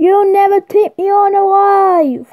You'll never take me on alive!